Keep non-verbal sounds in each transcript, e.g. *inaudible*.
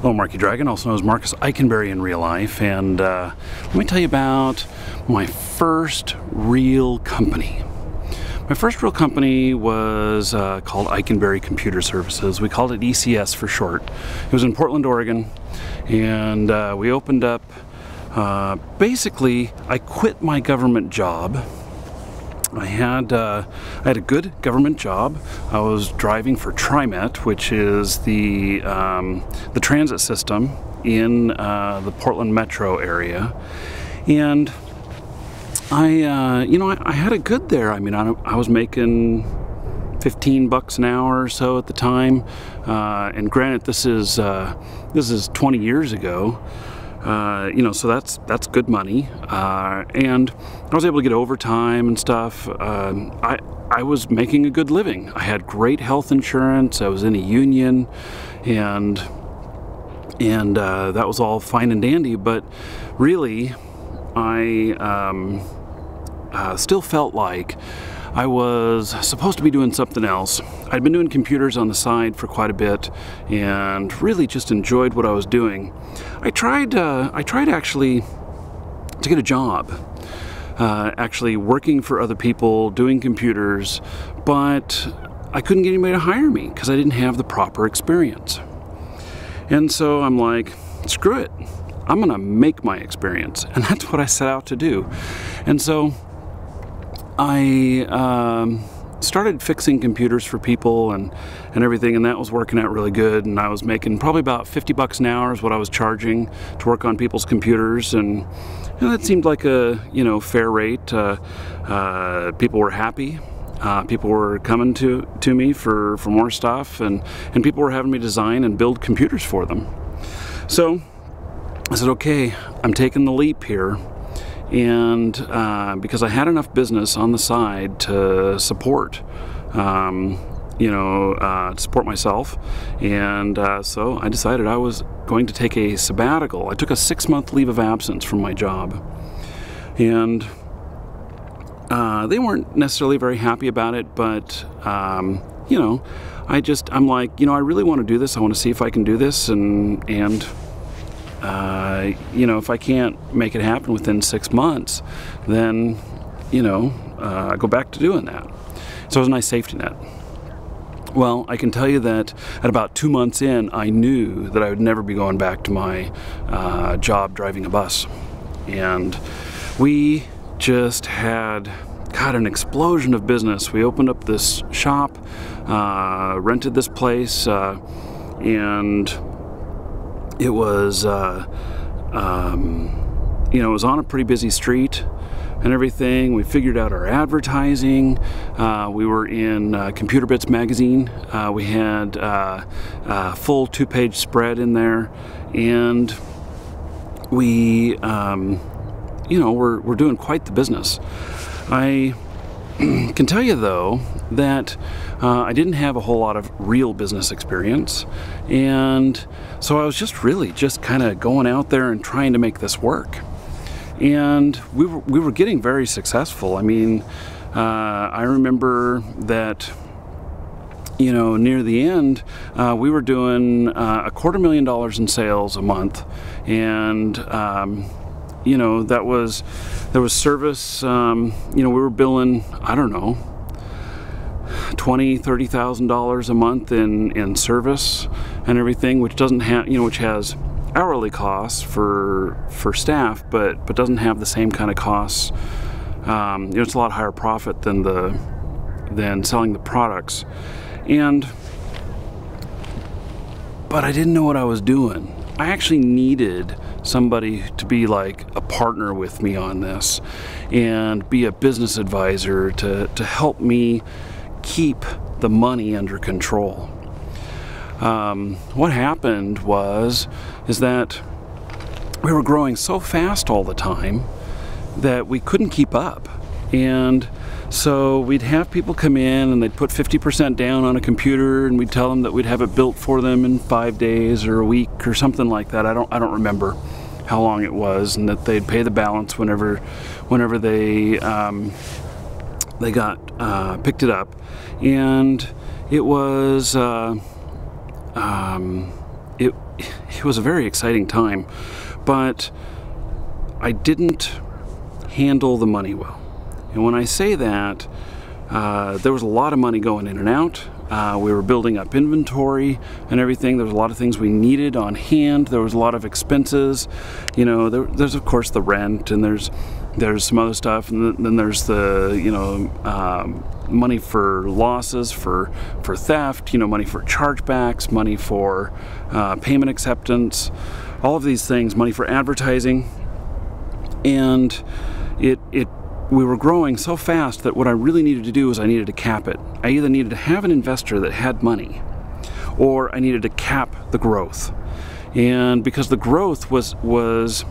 Hello, Markee Dragon, also known as Marcus Eikenberry in real life, and uh, let me tell you about my first real company. My first real company was uh, called Eikenberry Computer Services. We called it ECS for short. It was in Portland, Oregon, and uh, we opened up. Uh, basically, I quit my government job I had uh, I had a good government job. I was driving for TriMet, which is the um, the transit system in uh, the Portland metro area, and I uh, you know I, I, had it good there. I mean I, I, was making 15 bucks an hour or so at the time, uh, and granted this is uh, this is 20 years ago. Uh, you know, so that's that's good money, uh, and I was able to get overtime and stuff. Um, I I was making a good living. I had great health insurance. I was in a union, and and uh, that was all fine and dandy. But really, I um, uh, still felt like I was supposed to be doing something else. I'd been doing computers on the side for quite a bit and really just enjoyed what I was doing. I tried, uh, I tried actually to get a job. Uh, actually working for other people, doing computers, but I couldn't get anybody to hire me because I didn't have the proper experience. And so I'm like, screw it. I'm gonna make my experience. And *laughs* that's what I set out to do. And so I um, started fixing computers for people and, and everything, and that was working out really good. And I was making probably about 50 bucks an hour is what I was charging to work on people's computers, and, that seemed like a you know fair rate. Uh, uh, people were happy. Uh, people were coming to, to me for, for more stuff, and, and people were having me design and build computers for them. So I said, okay, I'm taking the leap here and uh, because I had enough business on the side to support um, you know uh, support myself. And uh, so I decided I was going to take a sabbatical. I took a six month leave of absence from my job. And uh, they weren't necessarily very happy about it but um, you know I just I'm like you know I really want to do this. I want to see if I can do this and and uh, you know, if I can't make it happen within six months, then, you know, uh, I go back to doing that. So it was a nice safety net. Well, I can tell you that at about two months in, I knew that I would never be going back to my uh, job driving a bus. And we just had, got an explosion of business. We opened up this shop, uh, rented this place, uh, and it was, uh, um, you know, it was on a pretty busy street and everything. We figured out our advertising. Uh, we were in uh, Computer Bits magazine. Uh, we had uh, a full two-page spread in there, and we, um, you know, we're, we're doing quite the business. I *clears throat* can tell you though that uh, I didn't have a whole lot of real business experience. And so I was just really just kind of going out there and trying to make this work. And we were, we were getting very successful. I mean uh, I remember that you know near the end uh, we were doing uh, a quarter million dollars in sales a month. And um, you know that was there was service um, you know we were billing I don't know twenty thirty thousand dollars a month in in service and everything which doesn't have you know which has hourly costs for for staff but but doesn't have the same kind of costs. Um, you know it's a lot higher profit than the than selling the products. And but I didn't know what I was doing. I actually needed somebody to be like a partner with me on this and be a business advisor to, to help me keep the money under control. Um, what happened was is that we were growing so fast all the time that we couldn't keep up and so we'd have people come in and they'd put 50% down on a computer and we'd tell them that we'd have it built for them in five days or a week or something like that. I don't, I don't remember how long it was and that they'd pay the balance whenever, whenever they, um, they got, uh, picked it up. And it was, uh, um, it, it was a very exciting time, but I didn't handle the money well. And when I say that, uh, there was a lot of money going in and out. Uh, we were building up inventory and everything. There was a lot of things we needed on hand. There was a lot of expenses. You know, there, there's of course the rent and there's there's some other stuff, and then there's the you know um, money for losses, for for theft. You know, money for chargebacks, money for uh, payment acceptance, all of these things. Money for advertising, and it it we were growing so fast that what I really needed to do was I needed to cap it. I either needed to have an investor that had money or I needed to cap the growth. And because the growth was was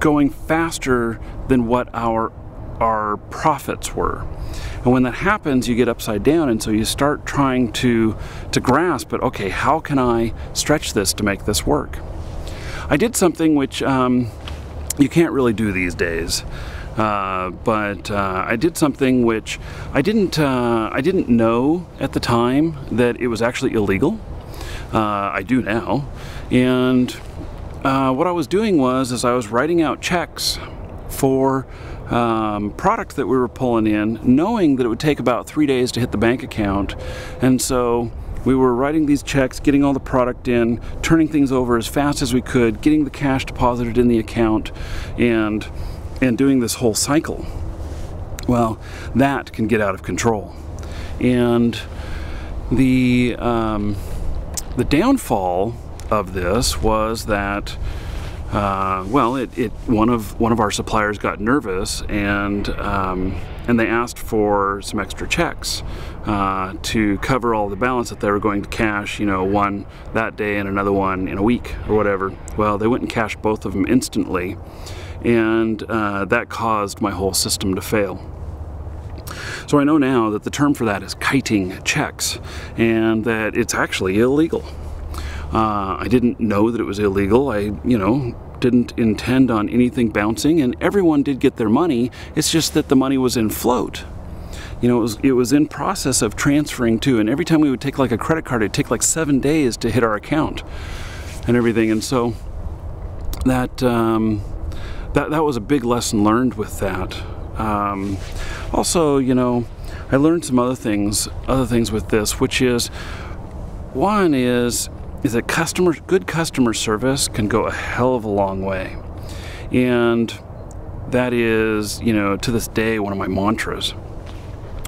going faster than what our our profits were. And when that happens, you get upside down and so you start trying to to grasp it, okay, how can I stretch this to make this work? I did something which um, you can't really do these days. Uh, but uh, I did something which I didn't uh, I didn't know at the time that it was actually illegal. Uh, I do now, and uh, what I was doing was is I was writing out checks for um, product that we were pulling in, knowing that it would take about three days to hit the bank account, and so we were writing these checks, getting all the product in, turning things over as fast as we could, getting the cash deposited in the account, and and doing this whole cycle. Well, that can get out of control. And the, um, the downfall of this was that uh, well, it, it, one of one of our suppliers got nervous and um, and they asked for some extra checks uh, to cover all the balance that they were going to cash. You know, one that day and another one in a week or whatever. Well, they went and cashed both of them instantly, and uh, that caused my whole system to fail. So I know now that the term for that is kiting checks and that it's actually illegal. Uh, I didn't know that it was illegal. I, you know, didn't intend on anything bouncing and everyone did get their money. It's just that the money was in float. You know, it was, it was in process of transferring to, and every time we would take like a credit card, it'd take like seven days to hit our account and everything. And so that, um, that, that was a big lesson learned with that. Um, also, you know, I learned some other things, other things with this, which is one is is that customer good customer service can go a hell of a long way, and that is, you know, to this day one of my mantras.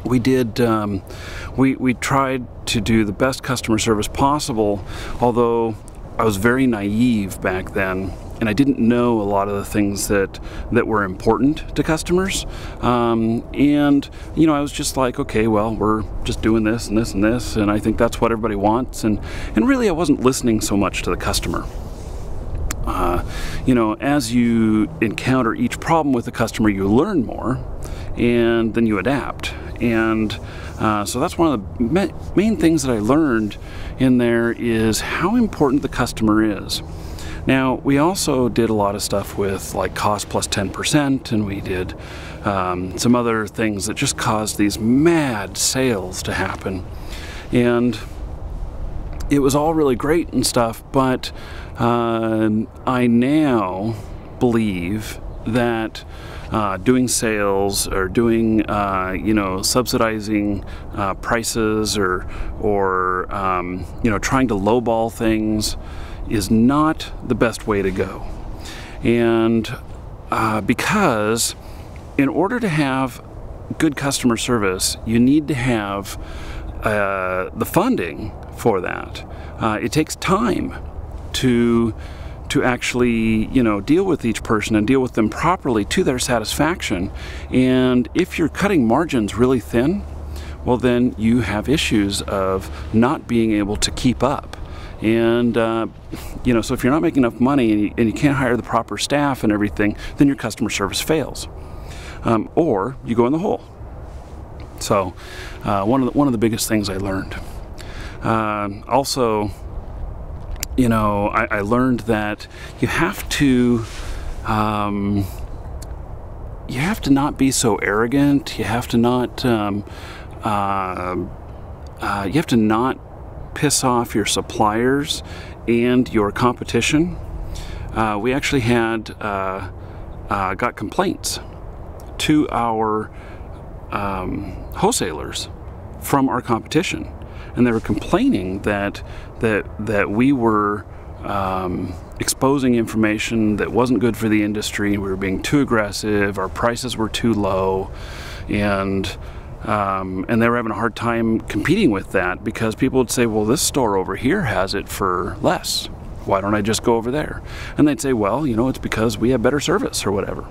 We did, um, we we tried to do the best customer service possible, although I was very naive back then and I didn't know a lot of the things that that were important to customers. Um, and you know, I was just like, okay, well, we're just doing this and this and this, and I think that's what everybody wants. And and really, I wasn't listening so much to the customer. Uh, you know, as you encounter each problem with the customer, you learn more, and then you adapt. And uh, so that's one of the main things that I learned in there is how important the customer is. Now, we also did a lot of stuff with like cost plus 10%, and we did um, some other things that just caused these mad sales to happen. And it was all really great and stuff, but uh, I now believe that uh, doing sales or doing uh, you know subsidizing uh, prices or or um, you know trying to lowball things is not the best way to go. And uh, because in order to have good customer service, you need to have uh, the funding for that. Uh, it takes time to to actually you know deal with each person and deal with them properly to their satisfaction. And if you're cutting margins really thin, well then you have issues of not being able to keep up. And, uh, you know, so if you're not making enough money and you, and you, can't hire the proper staff and everything, then your customer service fails. Um, or you go in the hole. So, uh, one, of the, one of the biggest things I learned. Uh, also, you know, I, I, learned that you have to. Um, you have to not be so arrogant. You have to not. Um, uh, uh, you have to not piss off your suppliers and your competition. Uh, we actually had uh, uh, got complaints to our um, wholesalers from our competition, and they were complaining that that that we were um, exposing information that wasn't good for the industry. We were being too aggressive. Our prices were too low, and um, and they were having a hard time competing with that because people would say, "Well, this store over here has it for less. Why don't I just go over there?" And they'd say, "Well, you know, it's because we have better service or whatever."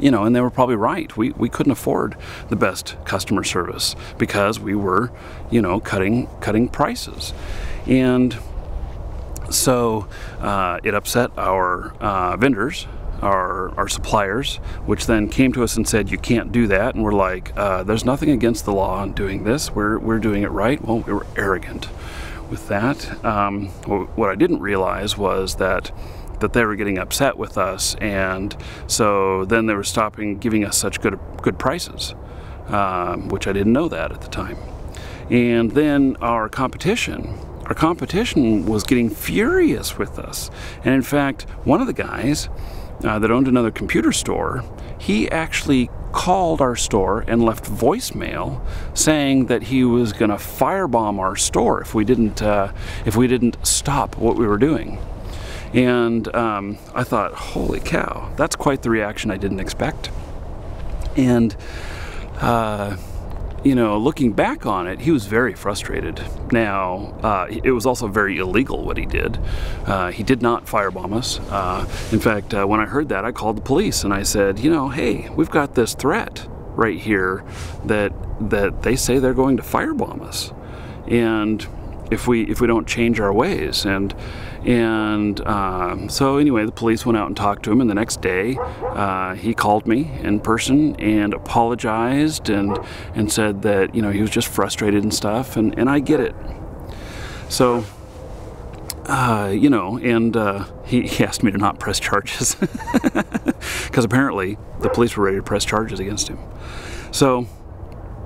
you know, and they were probably right. We, we couldn't afford the best customer service because we were, you know, cutting cutting prices, and so uh, it upset our uh, vendors, our, our suppliers, which then came to us and said, you can't do that. And we're like, uh, there's nothing against the law on doing this. We're, we're doing it right. Well, we were arrogant with that. Um, what I didn't realize was that that they were getting upset with us, and so then they were stopping giving us such good good prices, um, which I didn't know that at the time. And then our competition our competition was getting furious with us. And in fact, one of the guys uh, that owned another computer store, he actually called our store and left voicemail saying that he was going to firebomb our store if we didn't uh, if we didn't stop what we were doing. And um, I thought, holy cow, that's quite the reaction I didn't expect. And uh, you know, looking back on it, he was very frustrated. Now, uh, it was also very illegal what he did. Uh, he did not firebomb us. Uh, in fact, uh, when I heard that, I called the police and I said, you know, hey, we've got this threat right here that that they say they're going to firebomb us, and if we if we don't change our ways and and um, so anyway, the police went out and talked to him, and the next day uh, he called me in person and apologized and and said that you know he was just frustrated and stuff, and and I get it. So. Uh, you know, and uh, he, *laughs* he asked me to not press charges *laughs* because apparently the police were ready to press charges against him. So,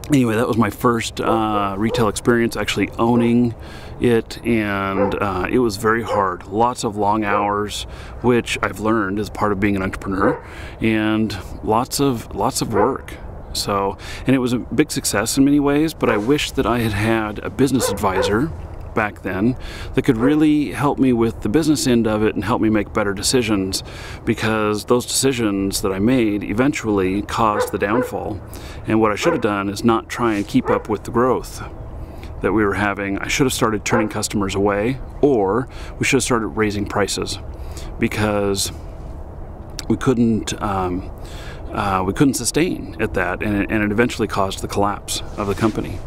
anyway, that was my first uh, retail experience actually owning it, and uh, it was very hard. Lots of long hours, which I've learned as part of being an entrepreneur, and lots of lots of work. So, and it was a big success in many ways. But I wish that I had had a business advisor back then that could really help me with the business end of it and help me make better decisions because those decisions that I made eventually caused the downfall. And what I should have done is not try and keep up with the growth that we were having. I should have started turning customers away or we should have started raising prices because we couldn't um, uh, we couldn't sustain at that and it, and it eventually caused the collapse of the company.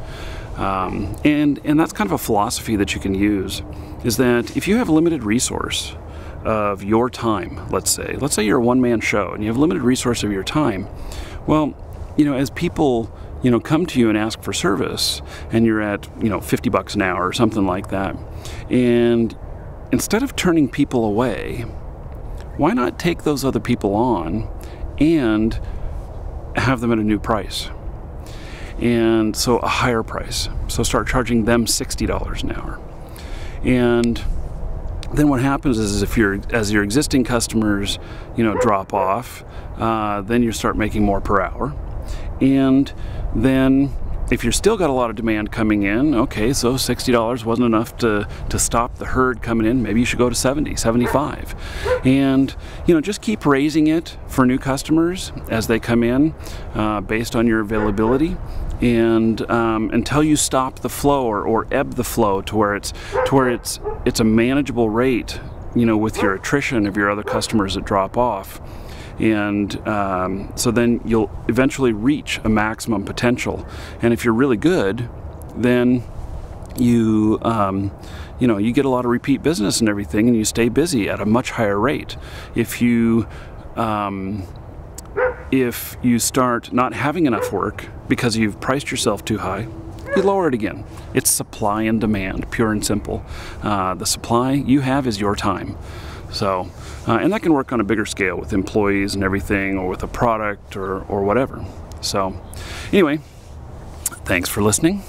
Um, and, and that's kind of a philosophy that you can use is that if you have a limited resource of your time, let's say, let's say you're a one man show and you have limited resource of your time, well, you know, as people, you know, come to you and ask for service and you're at, you know, 50 bucks an hour or something like that, and instead of turning people away, why not take those other people on and have them at a new price? And so a higher price. So start charging them $60 an hour. And then what happens is, if you're as your existing customers, you know, drop off, uh, then you start making more per hour, and then if you're still got a lot of demand coming in, okay, so $60 wasn't enough to, to stop the herd coming in, maybe you should go to 70, 75. And, you know, just keep raising it for new customers as they come in uh, based on your availability and um, until you stop the flow or, or ebb the flow to where it's to where it's it's a manageable rate you know with your attrition of your other customers that drop off. And um, so then you'll eventually reach a maximum potential. And if you're really good then you um, you know you get a lot of repeat business and everything and you stay busy at a much higher rate. If you um, if you start not having enough work because you've priced yourself too high you lower it again it's supply and demand pure and simple uh, the supply you have is your time so, uh, and that can work on a bigger scale with employees and everything, or with a product or, or whatever. So, anyway, thanks for listening.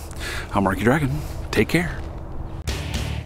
I'm Markee Dragon. Take care.